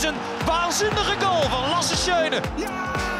is een waanzinnige goal van Lasse Schöne. Ja!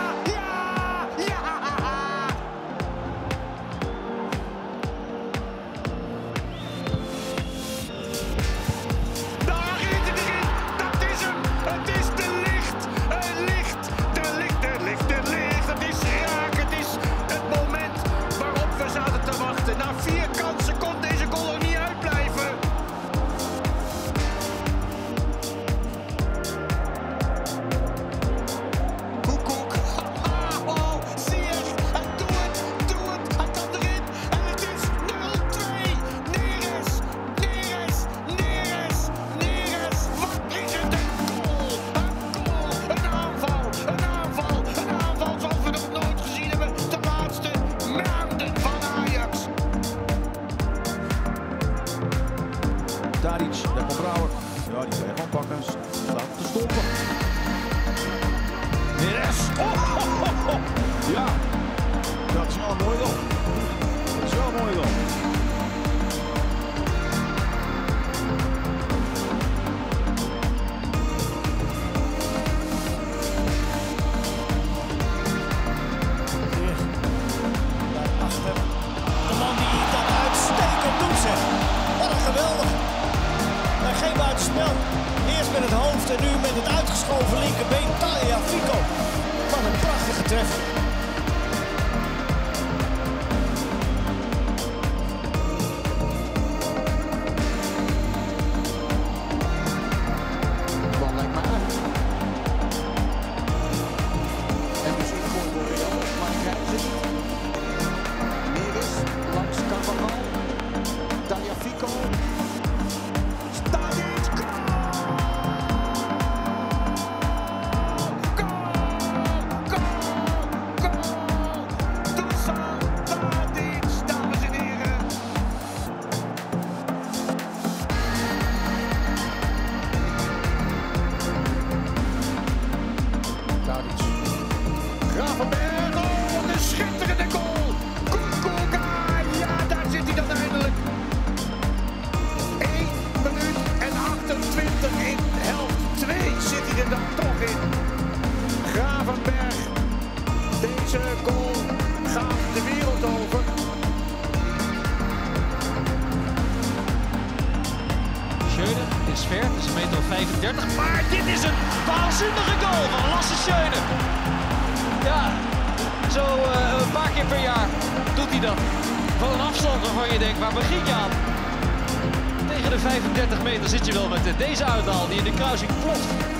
Tadic, daar komt Ja, die kan je gewoon pakken. Staat te stoppen. Yes! Oh, ja, dat is wel mooi toch? Dat is wel mooi toch? En nu met het uitgeschoven linkerbeen Talia Fico. Wat een prachtige treffer. is ver, het is een meter 35. Maar dit is een waanzinnige goal van Lasse Schöne. Ja, zo eh, een paar keer per jaar doet hij dat. Van een afstand waarvan je denkt, waar begin je aan? Tegen de 35 meter zit je wel met deze uithaal die in de kruising ploft.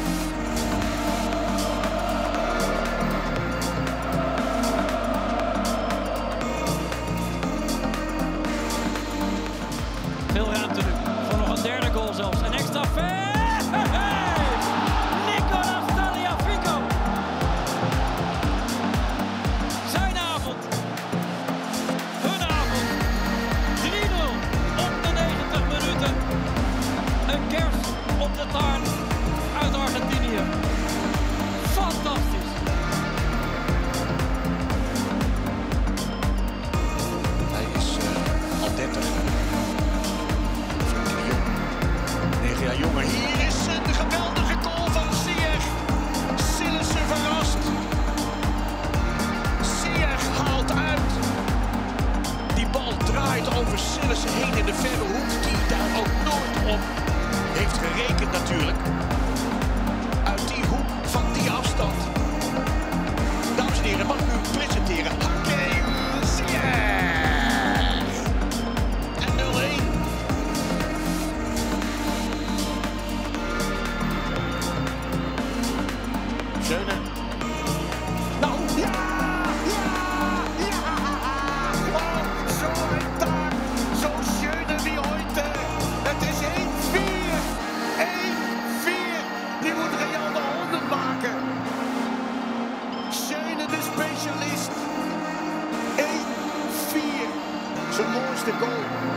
natuurlijk. Uit die hoek van die afstand. Dames en heren, mag u presenteren. Hakim En conséquent